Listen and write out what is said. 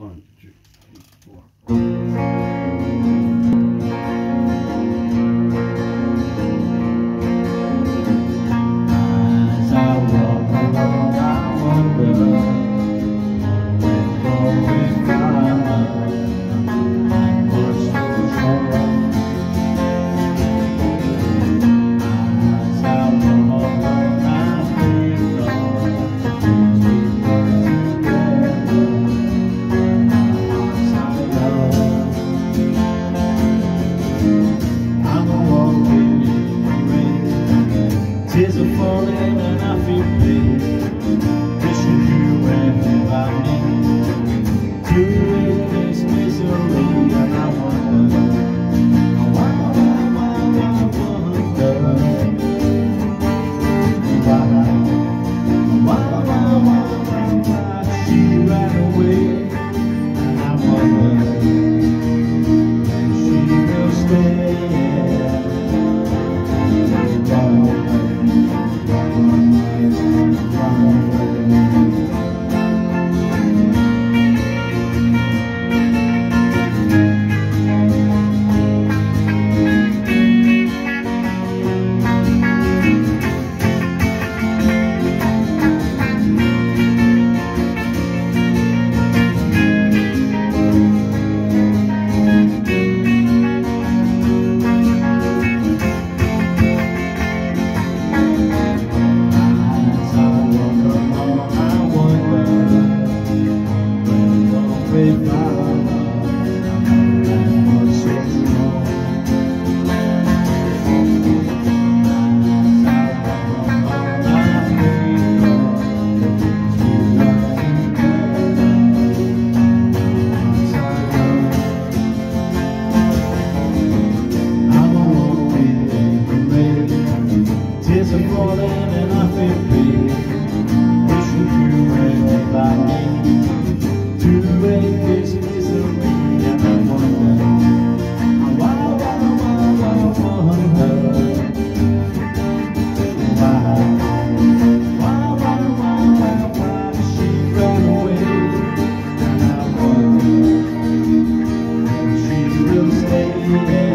换一句。tears are falling and I feel you.